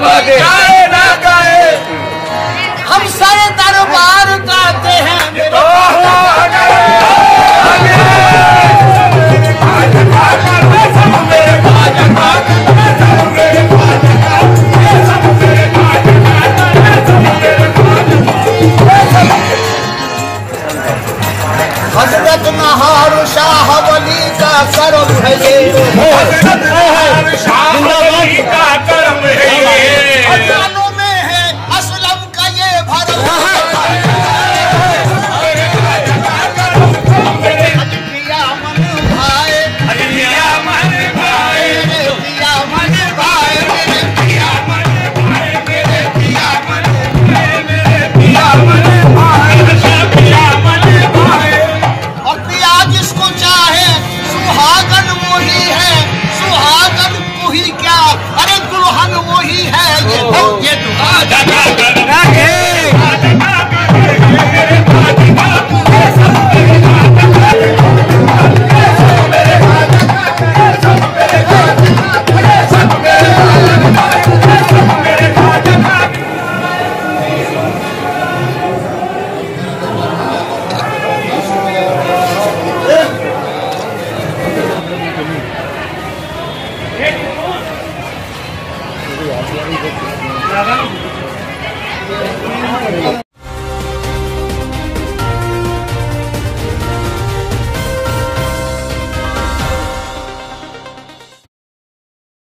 दे गाए ना गाए। हम सारे दरबार गाते हैं। मेरे हज़रत नहार शाह वली का करम है ये I didn't go hang he had. y a